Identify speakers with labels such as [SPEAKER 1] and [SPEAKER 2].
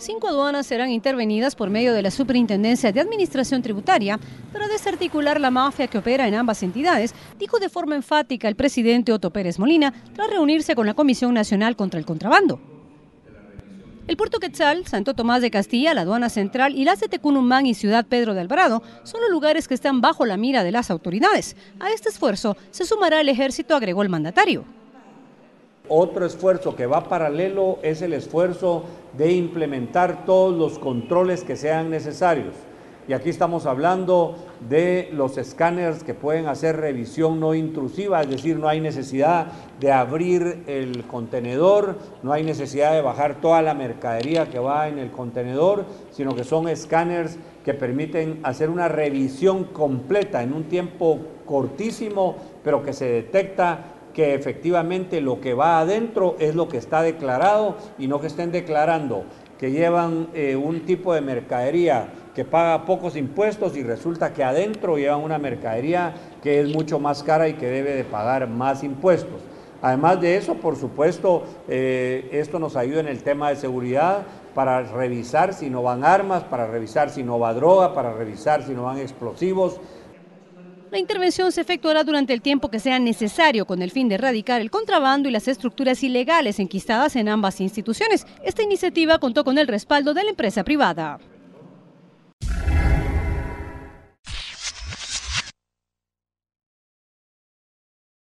[SPEAKER 1] Cinco aduanas serán intervenidas por medio de la Superintendencia de Administración Tributaria para desarticular la mafia que opera en ambas entidades, dijo de forma enfática el presidente Otto Pérez Molina tras reunirse con la Comisión Nacional contra el Contrabando. El puerto Quetzal, Santo Tomás de Castilla, la aduana central y las de Tecunumán y Ciudad Pedro de Alvarado son los lugares que están bajo la mira de las autoridades. A este esfuerzo se sumará el ejército, agregó el mandatario.
[SPEAKER 2] Otro esfuerzo que va paralelo es el esfuerzo de implementar todos los controles que sean necesarios. Y aquí estamos hablando de los escáneres que pueden hacer revisión no intrusiva, es decir, no hay necesidad de abrir el contenedor, no hay necesidad de bajar toda la mercadería que va en el contenedor, sino que son escáneres que permiten hacer una revisión completa en un tiempo cortísimo, pero que se detecta que efectivamente lo que va adentro es lo que está declarado y no que estén declarando que llevan eh, un tipo de mercadería que paga pocos impuestos y resulta que adentro llevan una mercadería que es mucho más cara y que debe de pagar más impuestos. Además de eso, por supuesto, eh, esto nos ayuda en el tema de seguridad para revisar si no van armas, para revisar si no va droga, para revisar si no van explosivos,
[SPEAKER 1] la intervención se efectuará durante el tiempo que sea necesario con el fin de erradicar el contrabando y las estructuras ilegales enquistadas en ambas instituciones. Esta iniciativa contó con el respaldo de la empresa privada.